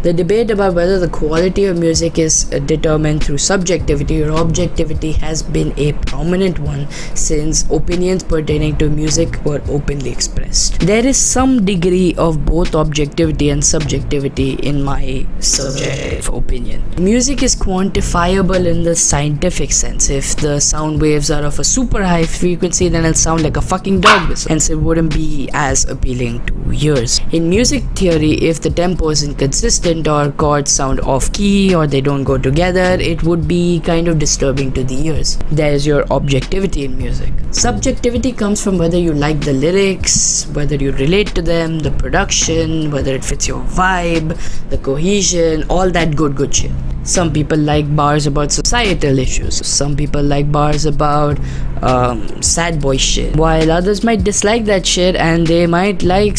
The debate about whether the quality of music is uh, determined through subjectivity or objectivity has been a prominent one since opinions pertaining to music were openly expressed. There is some degree of both objectivity and subjectivity in my subjective opinion. Music is quantifiable in the scientific sense. If the sound waves are of a super high frequency, then it'll sound like a fucking dog whistle. Hence, it wouldn't be as appealing to ears. In music theory, if the tempo is inconsistent or chords sound off key or they don't go together, it would be kind of disturbing to the ears. There's your objectivity in music. Subjectivity comes from whether you like the lyrics, whether you relate to them, the production, whether it fits your vibe, the cohesion, all that good, good shit. Some people like bars about societal issues. Some people like bars about um, sad boy shit. While others might dislike that shit and they might like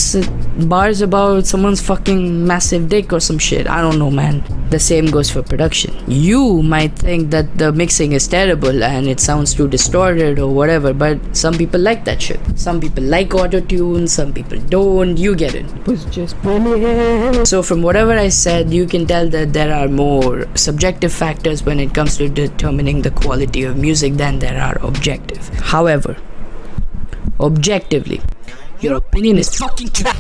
bars about someone's fucking massive dick or some shit. I don't know, man. The same goes for production. You might think that the mixing is terrible and it sounds too distorted or whatever, but some people like that shit. Some people like auto tune, some people don't. You get it. It just brilliant. So, from whatever I said, you can tell that there are more subjective factors when it comes to determining the quality of music than there are objective. However, objectively, your opinion is fucking crap.